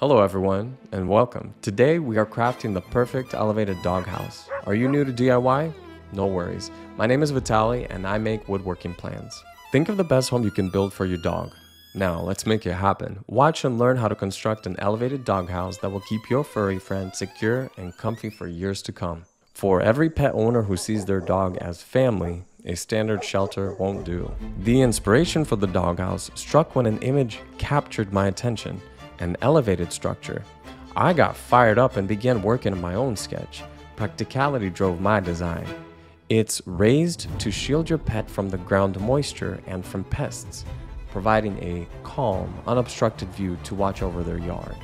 Hello everyone and welcome. Today we are crafting the perfect elevated doghouse. Are you new to DIY? No worries. My name is Vitali and I make woodworking plans. Think of the best home you can build for your dog. Now let's make it happen. Watch and learn how to construct an elevated doghouse that will keep your furry friend secure and comfy for years to come. For every pet owner who sees their dog as family, a standard shelter won't do. The inspiration for the doghouse struck when an image captured my attention an elevated structure. I got fired up and began working on my own sketch. Practicality drove my design. It's raised to shield your pet from the ground moisture and from pests, providing a calm, unobstructed view to watch over their yard.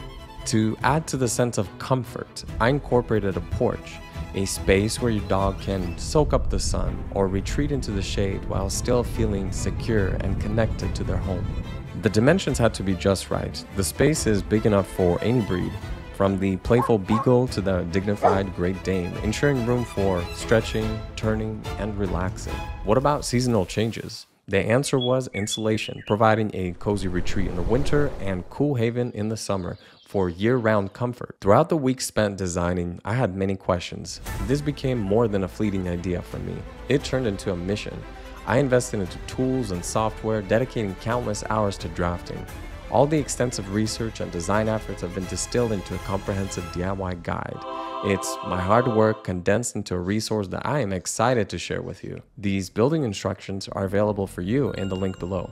To add to the sense of comfort, I incorporated a porch, a space where your dog can soak up the sun or retreat into the shade while still feeling secure and connected to their home. The dimensions had to be just right. The space is big enough for any breed, from the playful beagle to the dignified Great Dane, ensuring room for stretching, turning, and relaxing. What about seasonal changes? The answer was insulation, providing a cozy retreat in the winter and cool haven in the summer for year round comfort. Throughout the week spent designing, I had many questions. This became more than a fleeting idea for me, it turned into a mission. I invested into tools and software, dedicating countless hours to drafting. All the extensive research and design efforts have been distilled into a comprehensive DIY guide. It's my hard work condensed into a resource that I am excited to share with you. These building instructions are available for you in the link below.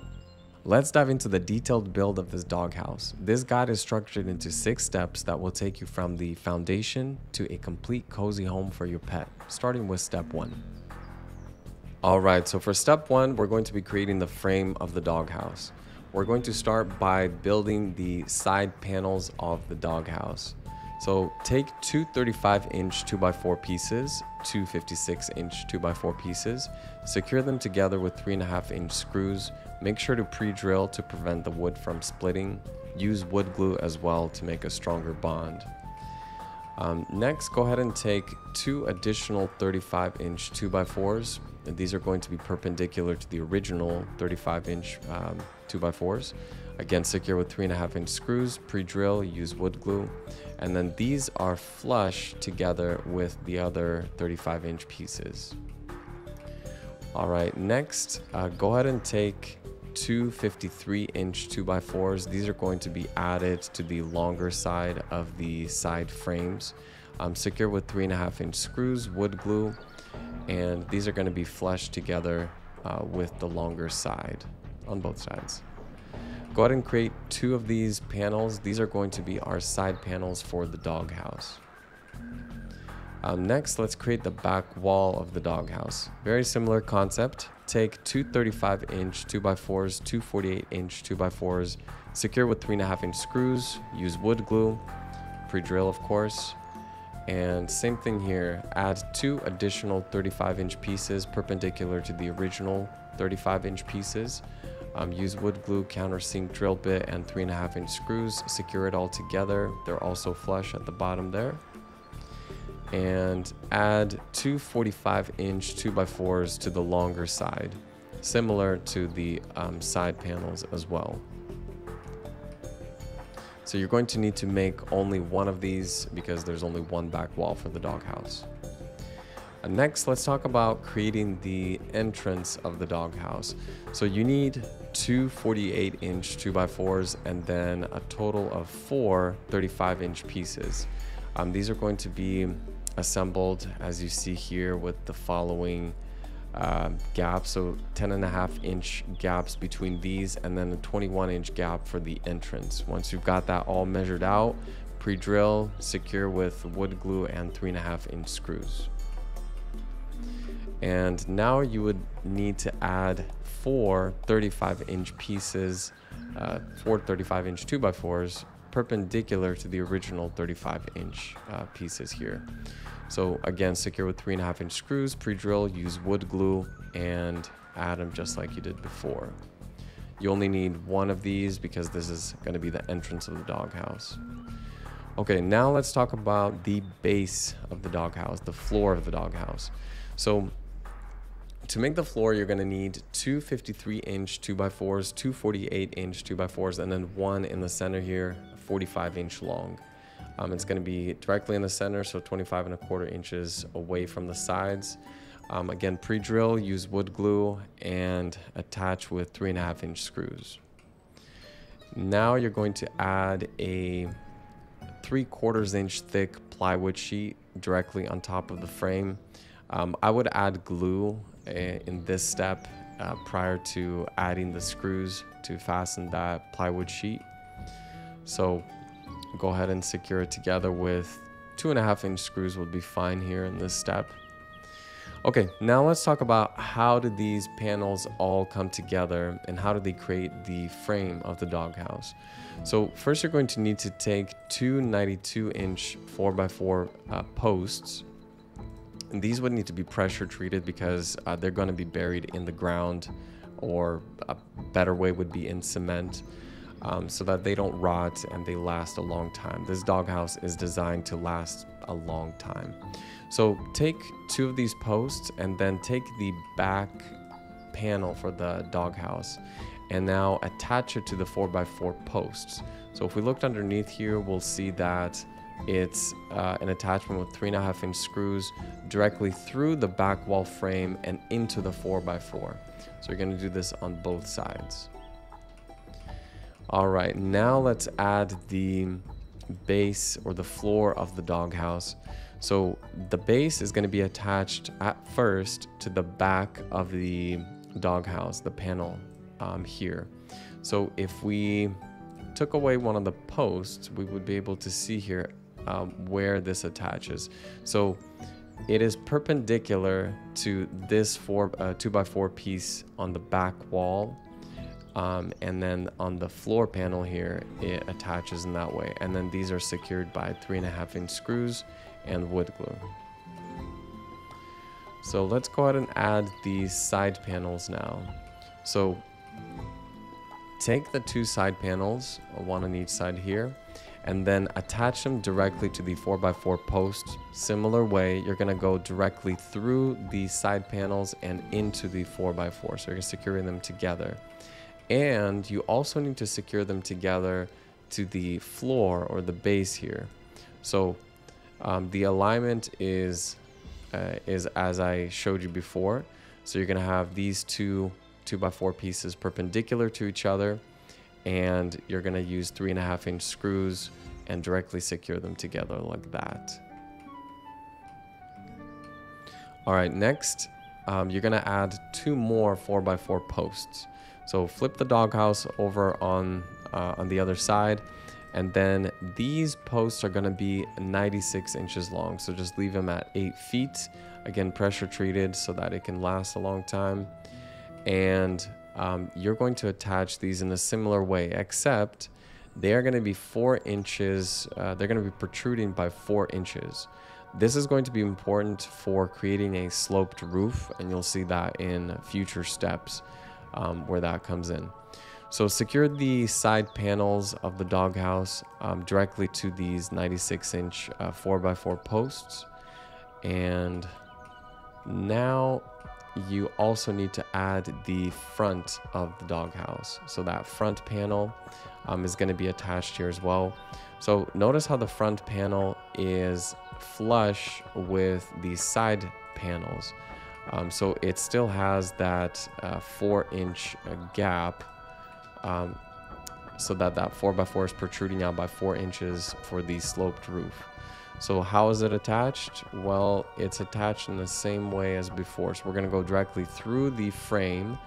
Let's dive into the detailed build of this doghouse. This guide is structured into six steps that will take you from the foundation to a complete cozy home for your pet, starting with step one. All right, so for step one, we're going to be creating the frame of the doghouse. We're going to start by building the side panels of the doghouse. So take two 35 inch 2x4 pieces, two 56 inch 2x4 pieces, secure them together with 3.5 inch screws. Make sure to pre drill to prevent the wood from splitting. Use wood glue as well to make a stronger bond. Um, next, go ahead and take two additional 35 inch 2x4s, and these are going to be perpendicular to the original 35 inch um, 2x4s. Again, secure with 3.5 inch screws, pre-drill, use wood glue. And then these are flush together with the other 35 inch pieces. All right, next, uh, go ahead and take two 53 inch 2x4s. These are going to be added to the longer side of the side frames. Um, secure with 3.5 inch screws, wood glue, and these are going to be flushed together uh, with the longer side on both sides. Go ahead and create two of these panels. These are going to be our side panels for the doghouse. Um, next, let's create the back wall of the doghouse. Very similar concept. Take two 35 inch 2x4s, two 48 inch 2x4s, secure with 3.5 inch screws, use wood glue, pre-drill of course, and same thing here, add two additional 35 inch pieces perpendicular to the original 35 inch pieces. Um, use wood glue, countersink drill bit, and 3.5 inch screws. Secure it all together. They're also flush at the bottom there. And add two 45 inch 2x4s to the longer side, similar to the um, side panels as well. So you're going to need to make only one of these because there's only one back wall for the doghouse. Uh, next, let's talk about creating the entrance of the doghouse. So you need two 48 inch 2x4s and then a total of four 35 inch pieces. Um, these are going to be assembled as you see here with the following uh, gap so 10 and a half inch gaps between these and then a 21 inch gap for the entrance. Once you've got that all measured out pre-drill secure with wood glue and three and a half inch screws. And now you would need to add four 35 inch pieces uh, four 35 inch 2x4s perpendicular to the original 35 inch uh, pieces here so again, secure with three and a half inch screws, pre-drill, use wood glue, and add them just like you did before. You only need one of these because this is going to be the entrance of the doghouse. Okay, now let's talk about the base of the doghouse, the floor of the doghouse. So to make the floor, you're gonna need two 53 inch 2x4s, two 48 inch 2x4s, and then one in the center here, 45 inch long. Um, it's gonna be directly in the center, so 25 and a quarter inches away from the sides. Um, again, pre-drill, use wood glue, and attach with three and a half inch screws. Now you're going to add a three quarters inch thick plywood sheet directly on top of the frame. Um, I would add glue eh, in this step uh, prior to adding the screws to fasten that plywood sheet. So go ahead and secure it together with two and a half inch screws would be fine here in this step. Okay, now let's talk about how did these panels all come together and how do they create the frame of the doghouse. So first you're going to need to take two 92 inch 4x4 uh, posts. And these would need to be pressure treated because uh, they're going to be buried in the ground or a better way would be in cement um, so that they don't rot and they last a long time. This doghouse is designed to last a long time. So take two of these posts and then take the back panel for the doghouse and now attach it to the 4x4 posts. So if we looked underneath here, we'll see that it's uh, an attachment with three and a half inch screws directly through the back wall frame and into the 4x4. So you're gonna do this on both sides. All right, now let's add the base or the floor of the doghouse. So the base is going to be attached at first to the back of the doghouse, the panel um, here. So if we took away one of the posts, we would be able to see here um, where this attaches. So it is perpendicular to this four, uh, two by four piece on the back wall. Um, and then on the floor panel here, it attaches in that way. And then these are secured by three and a half inch screws and wood glue. So let's go ahead and add these side panels now. So take the two side panels, one on each side here, and then attach them directly to the 4x4 post. Similar way, you're gonna go directly through the side panels and into the 4x4. So you're securing them together. And you also need to secure them together to the floor or the base here. So um, the alignment is uh, is as I showed you before. So you're gonna have these two two by four pieces perpendicular to each other, and you're gonna use three and a half inch screws and directly secure them together like that. All right, next, um, you're gonna add two more four by four posts. So flip the doghouse over on uh, on the other side and then these posts are going to be 96 inches long. So just leave them at 8 feet. Again, pressure treated so that it can last a long time. And um, you're going to attach these in a similar way, except they are going to be 4 inches, uh, they're going to be protruding by 4 inches. This is going to be important for creating a sloped roof, and you'll see that in future steps um, where that comes in. So secure the side panels of the doghouse um, directly to these 96 inch uh, 4x4 posts. And now you also need to add the front of the doghouse. So that front panel um, is going to be attached here as well. So notice how the front panel is flush with the side panels. Um, so it still has that uh, four inch uh, gap um, so that that four by four is protruding out by 4 inches for the sloped roof. So how is it attached? Well, it's attached in the same way as before. So we're going to go directly through the frame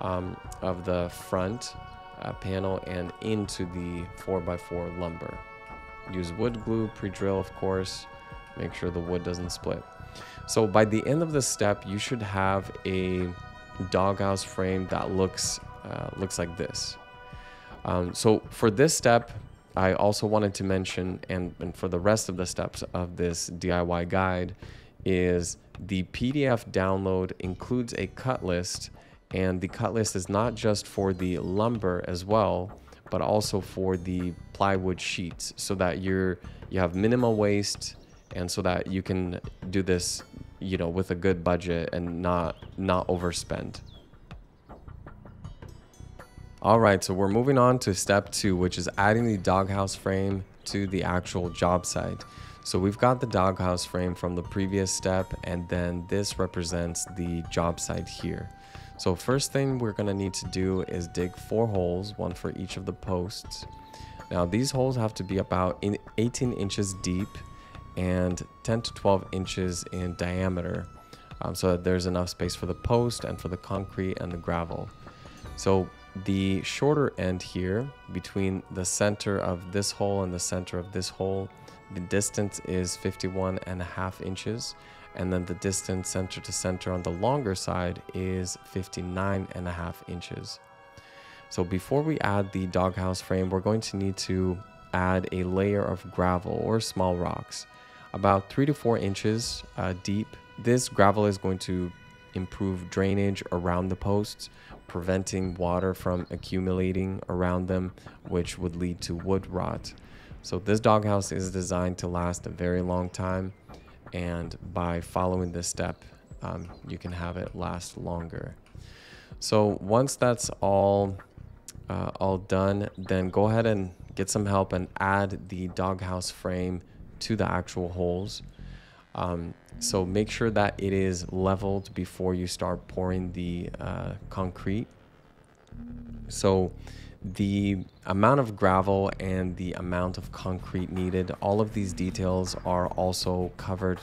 um, of the front uh, panel and into the 4x4 lumber. Use wood glue, pre-drill of course, make sure the wood doesn't split. So by the end of the step, you should have a doghouse frame that looks uh, looks like this. Um, so for this step, I also wanted to mention, and, and for the rest of the steps of this DIY guide, is the PDF download includes a cut list, and the cut list is not just for the lumber as well, but also for the plywood sheets, so that you're you have minimal waste, and so that you can do this you know, with a good budget and not not overspend. All right, so we're moving on to step two, which is adding the doghouse frame to the actual job site. So we've got the doghouse frame from the previous step, and then this represents the job site here. So first thing we're gonna need to do is dig four holes, one for each of the posts. Now these holes have to be about 18 inches deep and 10 to 12 inches in diameter um, so that there's enough space for the post and for the concrete and the gravel. So the shorter end here between the center of this hole and the center of this hole, the distance is 51 and a half inches. And then the distance center to center on the longer side is 59 and a half inches. So before we add the doghouse frame, we're going to need to add a layer of gravel or small rocks about three to four inches uh, deep. This gravel is going to improve drainage around the posts, preventing water from accumulating around them, which would lead to wood rot. So this doghouse is designed to last a very long time, and by following this step, um, you can have it last longer. So once that's all uh, all done, then go ahead and get some help and add the doghouse frame to the actual holes. Um, so make sure that it is leveled before you start pouring the uh, concrete. So the amount of gravel and the amount of concrete needed, all of these details are also covered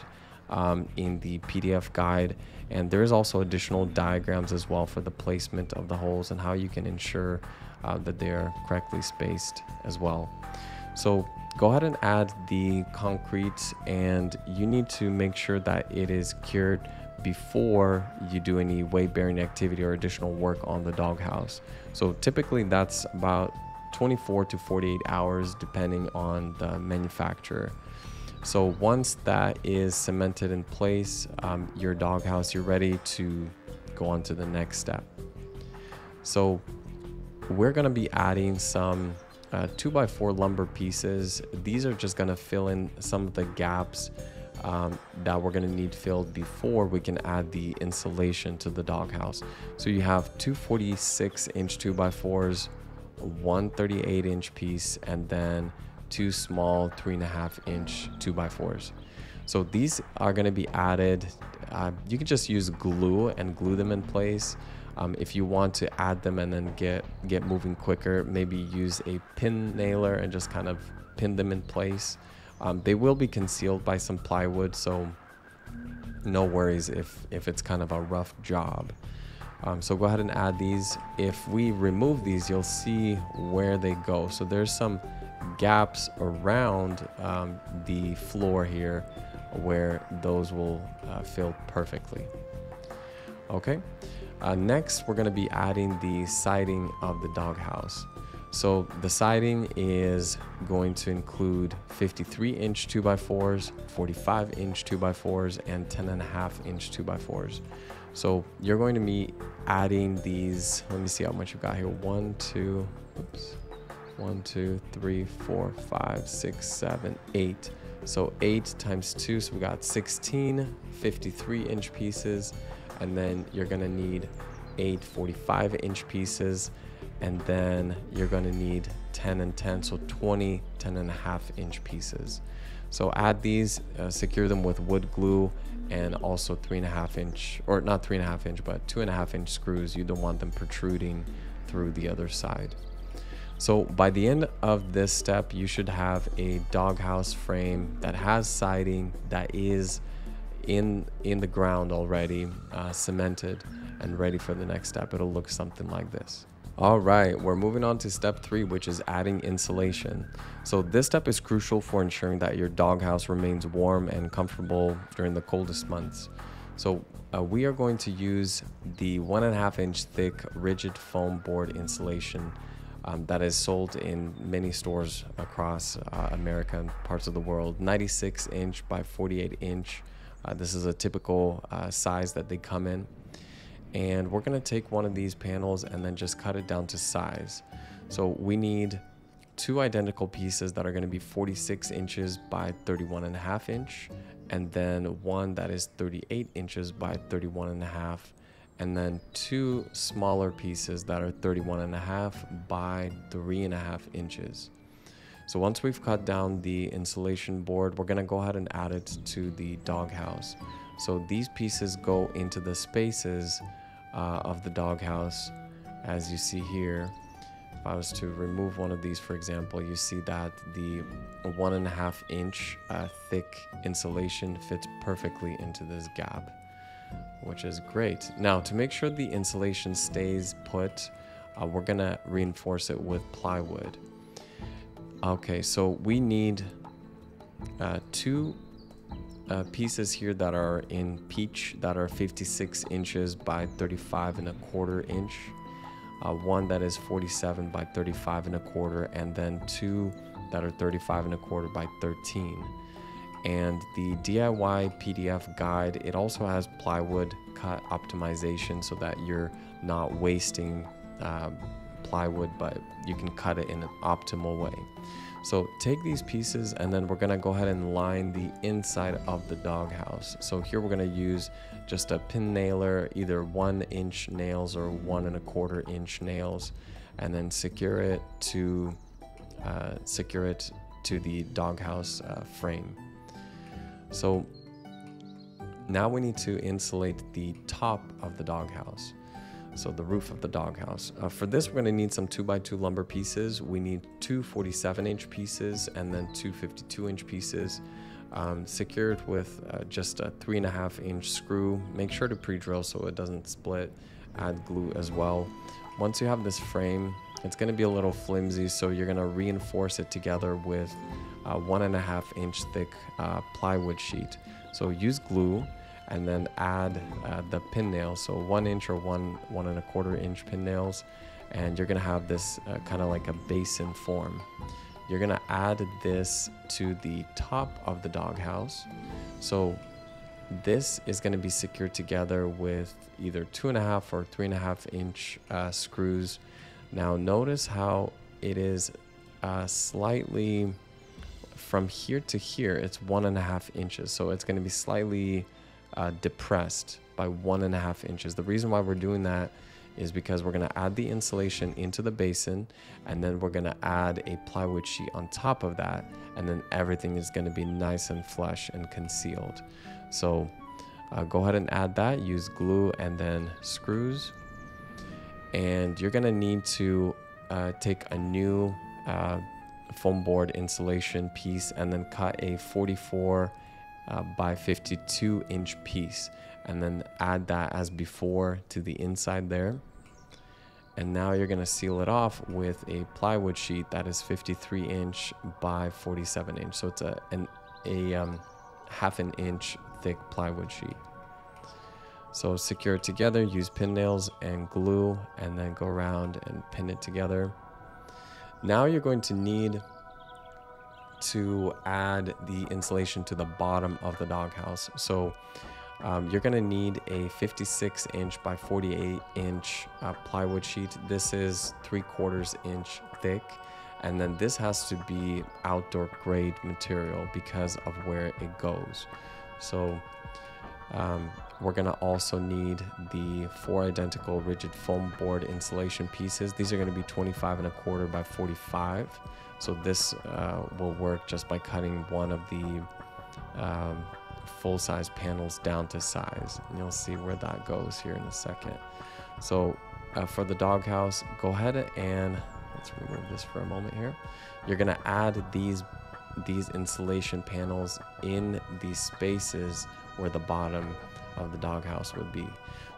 um, in the PDF guide. And there's also additional diagrams as well for the placement of the holes and how you can ensure uh, that they are correctly spaced as well. So go ahead and add the concrete and you need to make sure that it is cured before you do any weight bearing activity or additional work on the doghouse. So typically that's about 24 to 48 hours depending on the manufacturer. So once that is cemented in place, um, your doghouse, you're ready to go on to the next step. So we're gonna be adding some uh, 2x4 lumber pieces. These are just gonna fill in some of the gaps um, that we're gonna need filled before we can add the insulation to the doghouse. So you have two 46 inch 2x4s, one 38 inch piece, and then two small three and a half inch 2x4s. So these are gonna be added. Uh, you can just use glue and glue them in place. Um, if you want to add them and then get get moving quicker, maybe use a pin nailer and just kind of pin them in place. Um, they will be concealed by some plywood, so no worries if if it's kind of a rough job. Um, so go ahead and add these. If we remove these, you'll see where they go. So there's some gaps around um, the floor here where those will uh, fill perfectly. Okay. Uh, next, we're going to be adding the siding of the doghouse. So the siding is going to include 53 inch 2x4s, 45 inch 2x4s, and 10 and a half inch 2x4s. So you're going to be adding these, let me see how much you've got here. One, two, oops, one, two, three, four, five, six, seven, eight. So eight times two, so we got 16 53 inch pieces and then you're gonna need eight 45 inch pieces and then you're gonna need 10 and 10 so 20 10 and a half inch pieces. So add these uh, secure them with wood glue and also three and a half inch or not three and a half inch but two and a half inch screws. You don't want them protruding through the other side. So by the end of this step you should have a doghouse frame that has siding that is in in the ground already, uh, cemented and ready for the next step. It'll look something like this. All right, we're moving on to step three, which is adding insulation. So this step is crucial for ensuring that your doghouse remains warm and comfortable during the coldest months. So uh, we are going to use the one and a half inch thick rigid foam board insulation um, that is sold in many stores across uh, America and parts of the world. 96 inch by 48 inch uh, this is a typical uh, size that they come in. And we're gonna take one of these panels and then just cut it down to size. So we need two identical pieces that are going to be 46 inches by 31 and a half inch, and then one that is 38 inches by 31 and a half, and then two smaller pieces that are 31 and a half by three and a half inches. So once we've cut down the insulation board, we're gonna go ahead and add it to the doghouse. So these pieces go into the spaces uh, of the doghouse, as you see here. If I was to remove one of these, for example, you see that the one and a half inch uh, thick insulation fits perfectly into this gap which is great. Now, to make sure the insulation stays put, uh, we're gonna reinforce it with plywood. Okay, so we need uh, two uh, pieces here that are in peach that are 56 inches by 35 and a quarter inch. Uh, one that is 47 by 35 and a quarter, and then two that are 35 and a quarter by 13 and the DIY PDF guide, it also has plywood cut optimization so that you're not wasting uh, plywood, but you can cut it in an optimal way. So take these pieces and then we're gonna go ahead and line the inside of the doghouse. So here we're gonna use just a pin nailer, either one inch nails or one and a quarter inch nails, and then secure it to uh, secure it to the doghouse uh, frame. So now we need to insulate the top of the doghouse. So the roof of the doghouse. Uh, for this, we're gonna need some two by two lumber pieces. We need two 47 inch pieces and then two 52 inch pieces. Um, secured with uh, just a three and a half inch screw. Make sure to pre-drill so it doesn't split. Add glue as well. Once you have this frame, it's gonna be a little flimsy, so you're gonna reinforce it together with a one and a half inch thick uh, plywood sheet. So use glue and then add uh, the pin nails. So one inch or one, one and a quarter inch pin nails. And you're gonna have this uh, kind of like a basin form. You're gonna add this to the top of the doghouse. So this is gonna be secured together with either two and a half or three and a half inch uh, screws. Now notice how it is uh, slightly from here to here, it's one and a half inches. So it's going to be slightly uh, depressed by one and a half inches. The reason why we're doing that is because we're going to add the insulation into the basin and then we're going to add a plywood sheet on top of that and then everything is going to be nice and flush and concealed. So uh, go ahead and add that, use glue and then screws. And you're going to need to uh, take a new uh, foam board insulation piece and then cut a 44 uh, by 52 inch piece and then add that as before to the inside there. And now you're going to seal it off with a plywood sheet that is 53 inch by 47 inch. So it's a an a um, half an inch thick plywood sheet. So secure it together use pin nails and glue and then go around and pin it together. Now you're going to need to add the insulation to the bottom of the doghouse. So um, you're gonna need a 56 inch by 48 inch uh, plywood sheet. This is three quarters inch thick. And then this has to be outdoor grade material because of where it goes. So um, we're gonna also need the four identical rigid foam board insulation pieces. These are gonna be 25 and a quarter by 45. So this uh, will work just by cutting one of the um, full-size panels down to size. And you'll see where that goes here in a second. So uh, for the doghouse, go ahead and let's remove this for a moment here. You're gonna add these these insulation panels in these spaces where the bottom of the doghouse would be.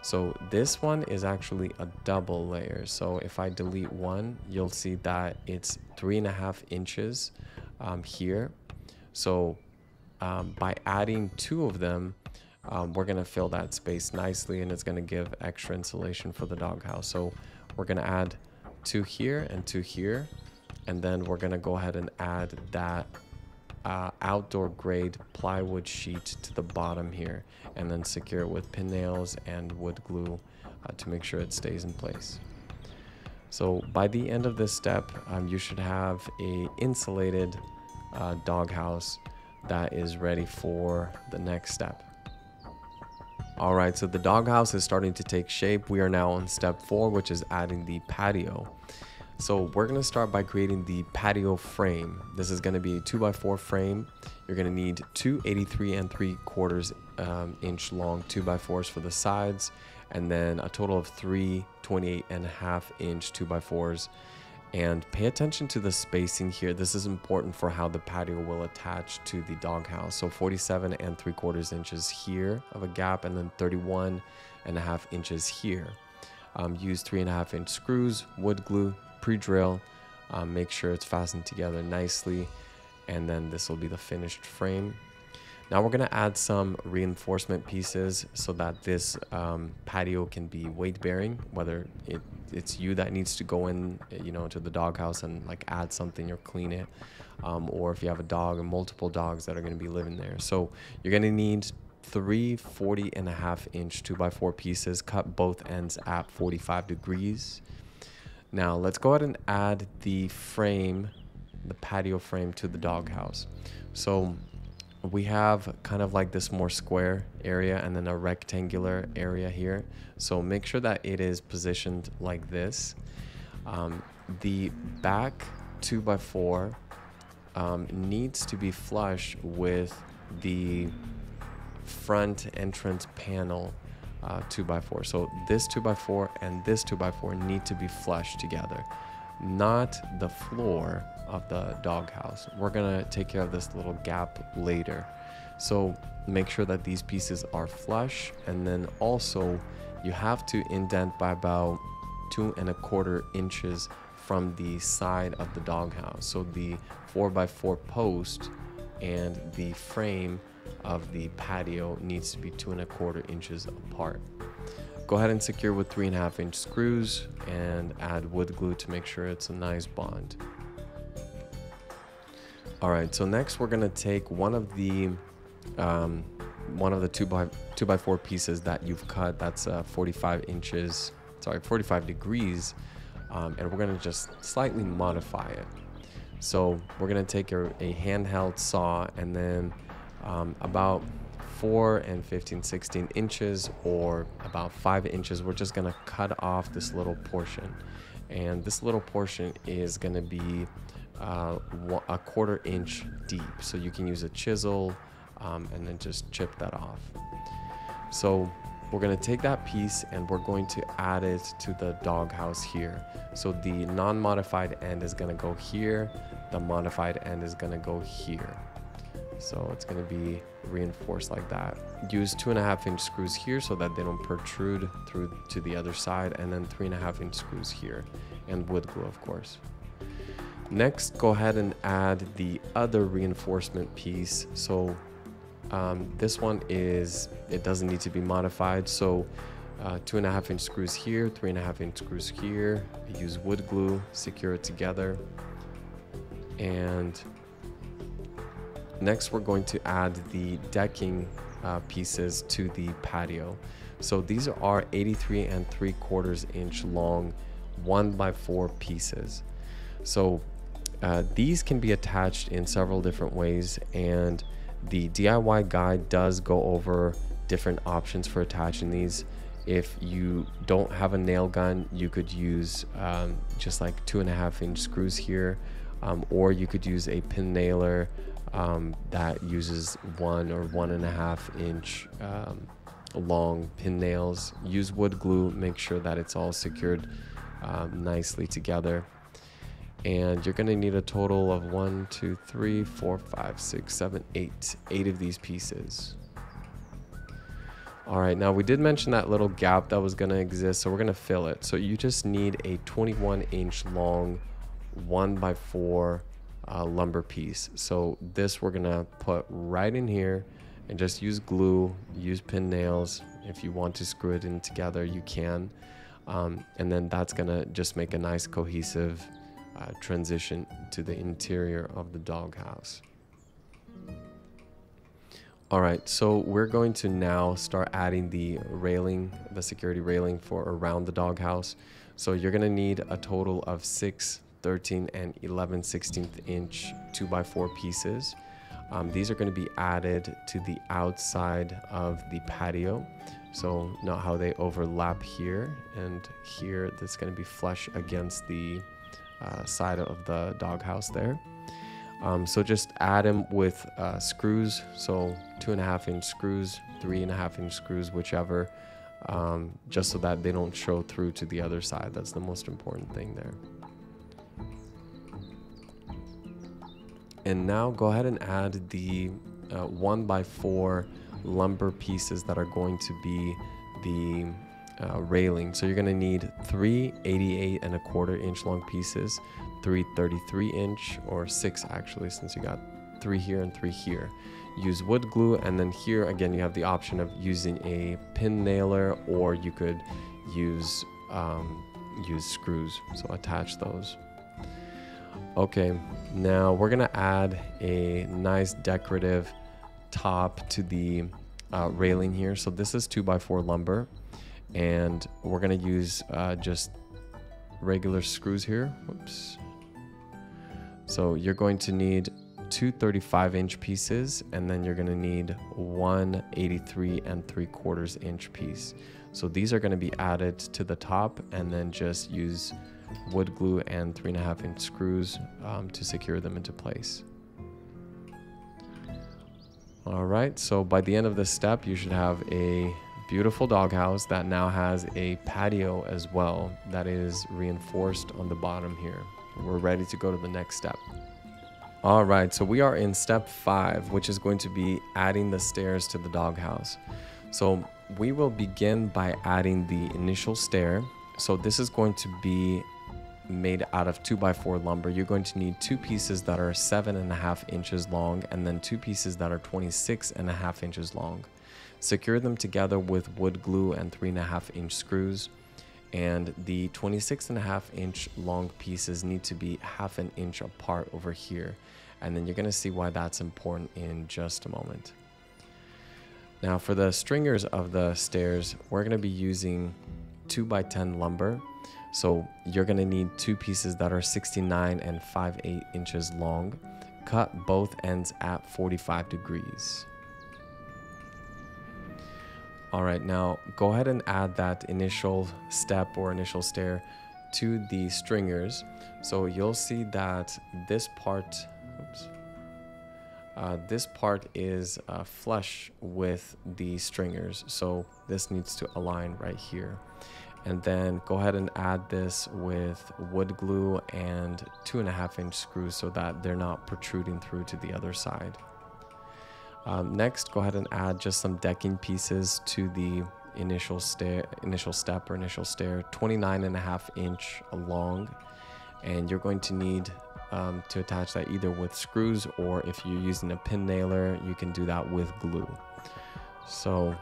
So this one is actually a double layer. So if I delete one, you'll see that it's three and a half inches um, here. So um, by adding two of them, um, we're gonna fill that space nicely and it's gonna give extra insulation for the doghouse. So we're gonna add two here and two here. And then we're gonna go ahead and add that uh, outdoor grade plywood sheet to the bottom here and then secure it with pin nails and wood glue uh, to make sure it stays in place. So by the end of this step, um, you should have a insulated uh, doghouse that is ready for the next step. All right, so the doghouse is starting to take shape. We are now on step four, which is adding the patio. So we're gonna start by creating the patio frame. This is gonna be a two by four frame. You're gonna need two 83 and three quarters um, inch long two by fours for the sides, and then a total of three 28 and a half inch two by fours. And pay attention to the spacing here. This is important for how the patio will attach to the doghouse. So 47 and three quarters inches here of a gap, and then 31 and a half inches here. Um, use three and a half inch screws, wood glue, pre-drill, um, make sure it's fastened together nicely, and then this will be the finished frame. Now we're gonna add some reinforcement pieces so that this um, patio can be weight bearing, whether it, it's you that needs to go in, you know, to the doghouse and like add something or clean it. Um, or if you have a dog or multiple dogs that are gonna be living there. So you're gonna need three 40 and a half inch two by four pieces, cut both ends at 45 degrees. Now let's go ahead and add the frame, the patio frame to the doghouse. So we have kind of like this more square area and then a rectangular area here. So make sure that it is positioned like this. Um, the back 2 by 4 um, needs to be flush with the front entrance panel uh, 2x4. So this 2x4 and this 2x4 need to be flush together, not the floor of the doghouse. We're gonna take care of this little gap later. So make sure that these pieces are flush and then also you have to indent by about two and a quarter inches from the side of the doghouse. So the 4x4 post and the frame of the patio needs to be two and a quarter inches apart. Go ahead and secure with three and a half inch screws and add wood glue to make sure it's a nice bond. All right, so next we're gonna take one of the um, one of the two by two by four pieces that you've cut. That's uh, 45 inches, sorry, 45 degrees, um, and we're gonna just slightly modify it. So we're gonna take a, a handheld saw and then um, about 4 and 15 16 inches or about 5 inches we're just gonna cut off this little portion. And this little portion is gonna be uh, a quarter inch deep. So you can use a chisel um, and then just chip that off. So we're going to take that piece and we're going to add it to the doghouse here. So the non-modified end is going to go here. The modified end is going to go here so it's going to be reinforced like that. Use two and a half inch screws here so that they don't protrude through to the other side and then three and a half inch screws here and wood glue of course. Next, go ahead and add the other reinforcement piece. So um, this one is, it doesn't need to be modified. So uh, two and a half inch screws here, three and a half inch screws here. Use wood glue, secure it together. And Next, we're going to add the decking uh, pieces to the patio. So these are 83 and 3 quarters inch long, 1 by 4 pieces. So uh, these can be attached in several different ways and the DIY guide does go over different options for attaching these. If you don't have a nail gun, you could use um, just like two and a half inch screws here, um, or you could use a pin nailer um, that uses one or one and a half inch um, long pin nails. Use wood glue, make sure that it's all secured um, nicely together. And you're gonna need a total of one, two, three, four, five, six, seven, eight, eight of these pieces. All right, now we did mention that little gap that was gonna exist, so we're gonna fill it. So you just need a 21 inch long one by four uh, lumber piece. So this we're gonna put right in here and just use glue, use pin nails. If you want to screw it in together, you can. Um, and then that's gonna just make a nice cohesive uh, transition to the interior of the doghouse. All right, so we're going to now start adding the railing, the security railing for around the doghouse. So you're gonna need a total of 6, 13, and 11 16th inch 2x4 pieces. Um, these are gonna be added to the outside of the patio. So not how they overlap here and here, that's gonna be flush against the uh, side of the doghouse there. Um, so just add them with uh, screws. So two and a half inch screws, three and a half inch screws, whichever, um, just so that they don't show through to the other side. That's the most important thing there. And now go ahead and add the uh, one by four lumber pieces that are going to be the uh, railing. So you're going to need three 88 and a quarter inch long pieces, three 33 inch or six actually, since you got three here and three here. Use wood glue, and then here again, you have the option of using a pin nailer or you could use um, use screws. So attach those. Okay, now we're gonna add a nice decorative top to the uh, railing here. So this is two by four lumber and we're gonna use uh, just regular screws here. Whoops. So you're going to need two 35 inch pieces and then you're gonna need one 83 and three quarters inch piece. So these are gonna be added to the top and then just use wood glue and three and a half inch screws um, to secure them into place. All right, so by the end of this step, you should have a beautiful doghouse that now has a patio as well that is reinforced on the bottom here. We're ready to go to the next step. All right, so we are in step five, which is going to be adding the stairs to the doghouse. So we will begin by adding the initial stair. So this is going to be made out of 2x4 lumber, you're going to need two pieces that are seven and a half inches long and then two pieces that are 26 and a half inches long. Secure them together with wood glue and three and a half inch screws. And the 26 and a half inch long pieces need to be half an inch apart over here. And then you're gonna see why that's important in just a moment. Now for the stringers of the stairs, we're gonna be using two by 10 lumber so you're gonna need two pieces that are 69 and 5 8 inches long. Cut both ends at 45 degrees. All right, now go ahead and add that initial step or initial stair to the stringers. So you'll see that this part, oops, uh, this part is uh, flush with the stringers. So this needs to align right here and then go ahead and add this with wood glue and two and a half inch screws so that they're not protruding through to the other side. Um, next, go ahead and add just some decking pieces to the initial stair, initial step or initial stair, 29 and a half inch long, and you're going to need um, to attach that either with screws or if you're using a pin nailer, you can do that with glue. So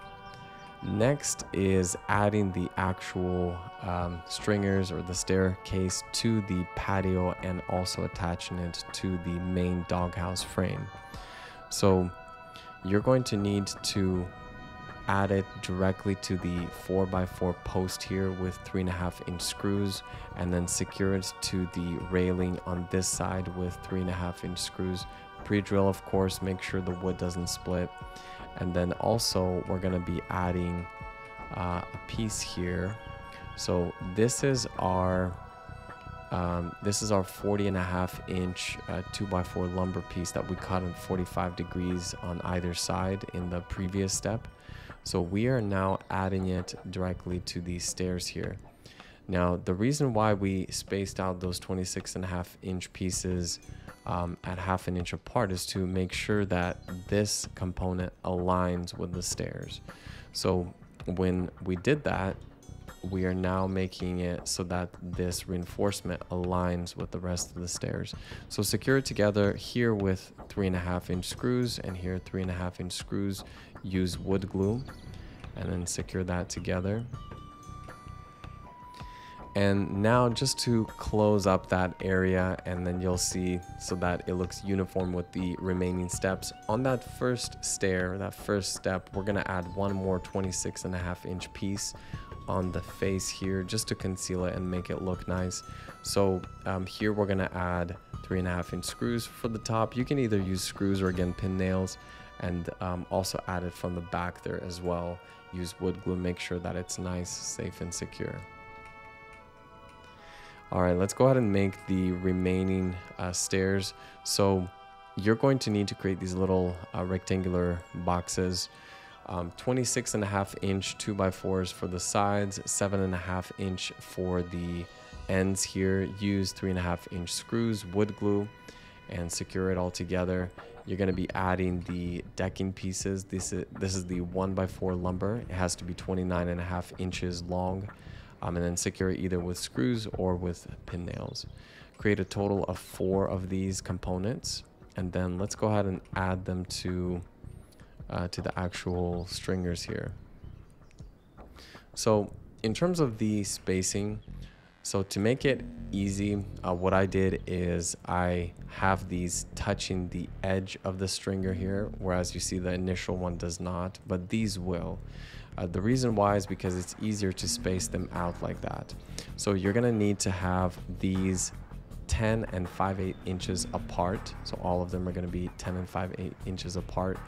Next is adding the actual um, stringers or the staircase to the patio and also attaching it to the main doghouse frame. So you're going to need to add it directly to the 4x4 post here with 3.5 inch screws and then secure it to the railing on this side with 3.5 inch screws. Pre-drill of course, make sure the wood doesn't split and then also we're going to be adding uh, a piece here. So this is our um, this is our 40 and a half inch uh, 2x4 lumber piece that we cut in 45 degrees on either side in the previous step. So we are now adding it directly to these stairs here. Now the reason why we spaced out those 26 and a half inch pieces um, at half an inch apart is to make sure that this component aligns with the stairs. So when we did that, we are now making it so that this reinforcement aligns with the rest of the stairs. So secure it together here with three and a half inch screws and here three and a half inch screws. Use wood glue and then secure that together. And now just to close up that area and then you'll see so that it looks uniform with the remaining steps. On that first stair, that first step, we're gonna add one more 26 and a half inch piece on the face here just to conceal it and make it look nice. So um, here we're gonna add three and a half inch screws for the top. You can either use screws or again pin nails and um, also add it from the back there as well. Use wood glue, make sure that it's nice, safe and secure. All right, let's go ahead and make the remaining uh, stairs. So you're going to need to create these little uh, rectangular boxes. Um, 26 and a half inch 2 by 4s for the sides, 7 and a half inch for the ends here. Use 3 and a half inch screws, wood glue, and secure it all together. You're going to be adding the decking pieces. This is, this is the 1 by 4 lumber. It has to be 29 and a half inches long um, and then secure it either with screws or with pin nails. Create a total of four of these components and then let's go ahead and add them to uh, to the actual stringers here. So in terms of the spacing, so to make it easy, uh, what I did is I have these touching the edge of the stringer here, whereas you see the initial one does not, but these will. Uh, the reason why is because it's easier to space them out like that. So you're gonna need to have these 10 and 5 8 inches apart. So all of them are gonna be 10 and 5 8 inches apart.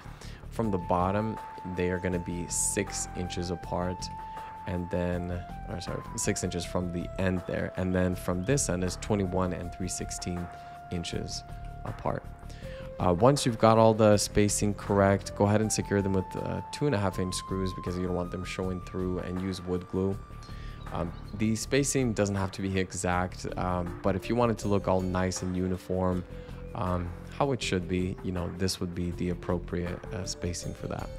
From the bottom, they are gonna be six inches apart and then or sorry six inches from the end there and then from this end is 21 and 3 16 inches apart uh, once you've got all the spacing correct, go ahead and secure them with uh, two and a half inch screws because you don't want them showing through and use wood glue. Um, the spacing doesn't have to be exact, um, but if you want it to look all nice and uniform, um, how it should be, you know, this would be the appropriate uh, spacing for that.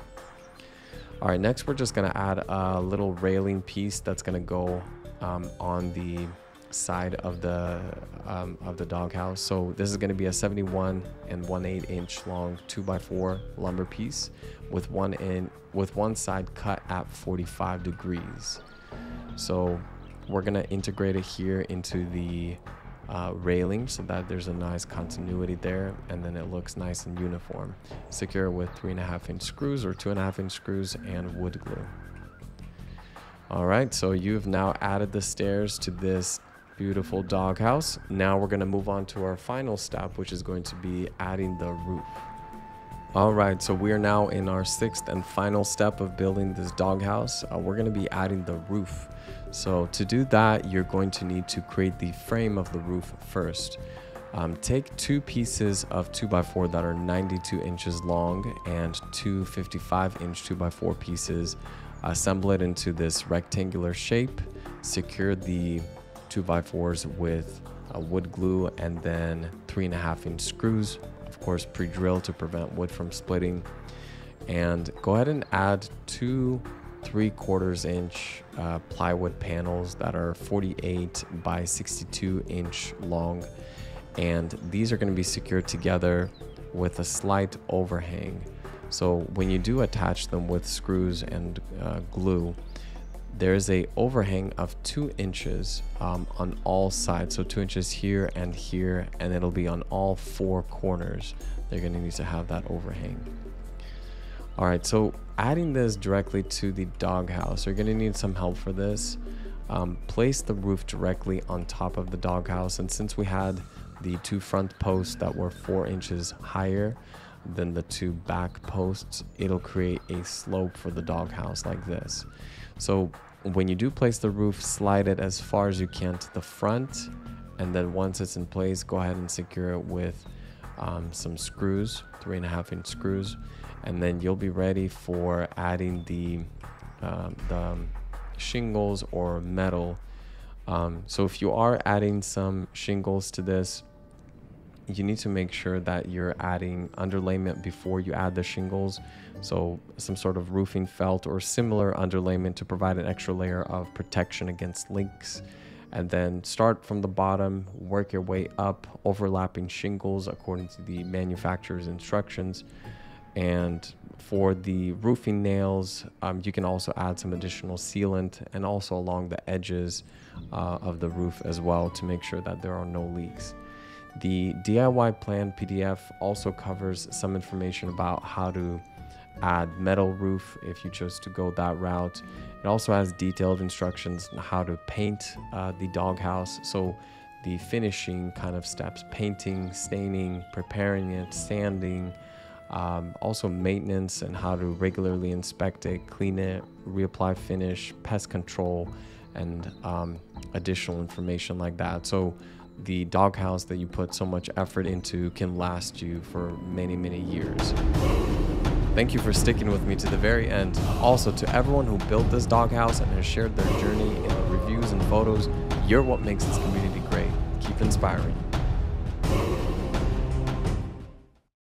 All right, next we're just gonna add a little railing piece that's gonna go um, on the side of the um, of the doghouse. So this is going to be a 71 and 1 8 inch long 2x4 lumber piece with one in with one side cut at 45 degrees. So we're going to integrate it here into the uh, railing so that there's a nice continuity there and then it looks nice and uniform. Secure with three and a half inch screws or two and a half inch screws and wood glue. All right, so you've now added the stairs to this Beautiful doghouse. Now we're gonna move on to our final step, which is going to be adding the roof. All right, so we are now in our sixth and final step of building this doghouse. Uh, we're gonna be adding the roof. So to do that, you're going to need to create the frame of the roof first. Um, take two pieces of 2x4 that are 92 inches long and two 55 inch 2x4 pieces. Assemble it into this rectangular shape. Secure the two by fours with a wood glue and then three and a half inch screws, of course pre-drilled to prevent wood from splitting. And go ahead and add two three quarters inch uh, plywood panels that are 48 by 62 inch long. And these are gonna be secured together with a slight overhang. So when you do attach them with screws and uh, glue, there's a overhang of two inches um, on all sides. So two inches here and here and it'll be on all four corners. They're going to need to have that overhang. All right so adding this directly to the doghouse you're going to need some help for this. Um, place the roof directly on top of the doghouse and since we had the two front posts that were four inches higher than the two back posts it'll create a slope for the doghouse like this so when you do place the roof, slide it as far as you can to the front. And then once it's in place, go ahead and secure it with um, some screws, three and a half inch screws. And then you'll be ready for adding the, um, the shingles or metal. Um, so if you are adding some shingles to this, you need to make sure that you're adding underlayment before you add the shingles. So some sort of roofing felt or similar underlayment to provide an extra layer of protection against leaks. And then start from the bottom, work your way up, overlapping shingles according to the manufacturer's instructions. And for the roofing nails, um, you can also add some additional sealant and also along the edges uh, of the roof as well to make sure that there are no leaks. The DIY plan PDF also covers some information about how to add metal roof if you chose to go that route. It also has detailed instructions on how to paint uh, the doghouse. So the finishing kind of steps, painting, staining, preparing it, sanding, um, also maintenance and how to regularly inspect it, clean it, reapply finish, pest control, and um, additional information like that. So the doghouse that you put so much effort into can last you for many, many years. Thank you for sticking with me to the very end. Also, to everyone who built this doghouse and has shared their journey in reviews and photos, you're what makes this community great. Keep inspiring.